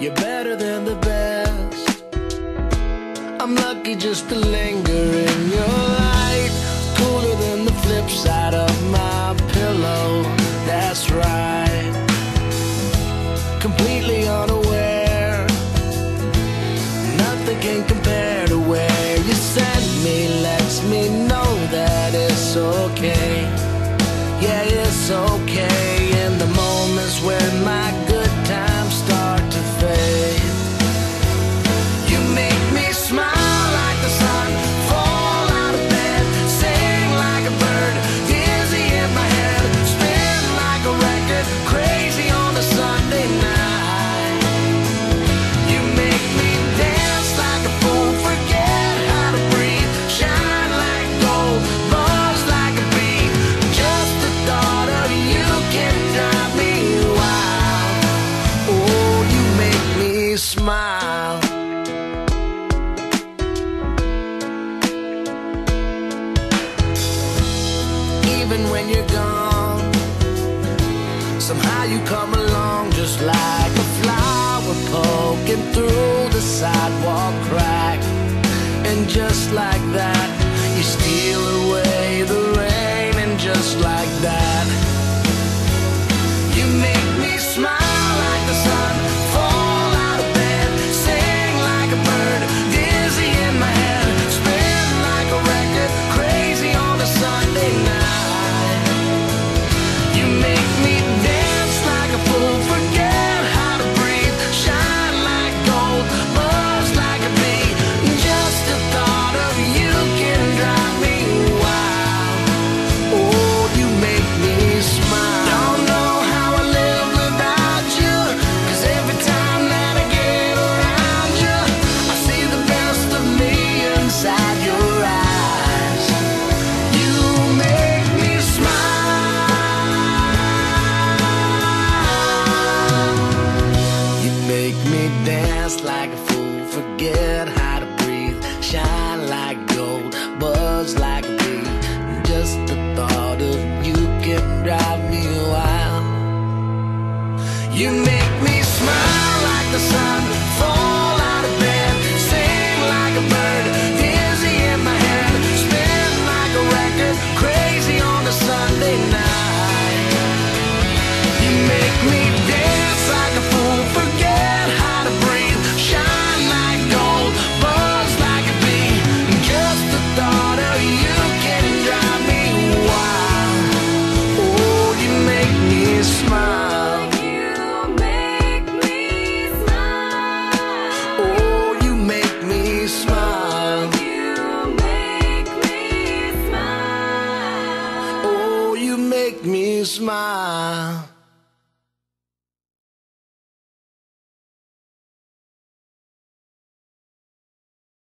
You're better than the best. I'm lucky just to linger in your light. Cooler than the flip side of my pillow. That's right. Completely unaware. Nothing can compare. somehow you come along just like a flower poking through the sidewalk crack. And just like that. Just like a fool, forget how to breathe. Shine like gold, buzz like a bee. Just the thought of you can drive me wild. You make me smile like the sun. smile.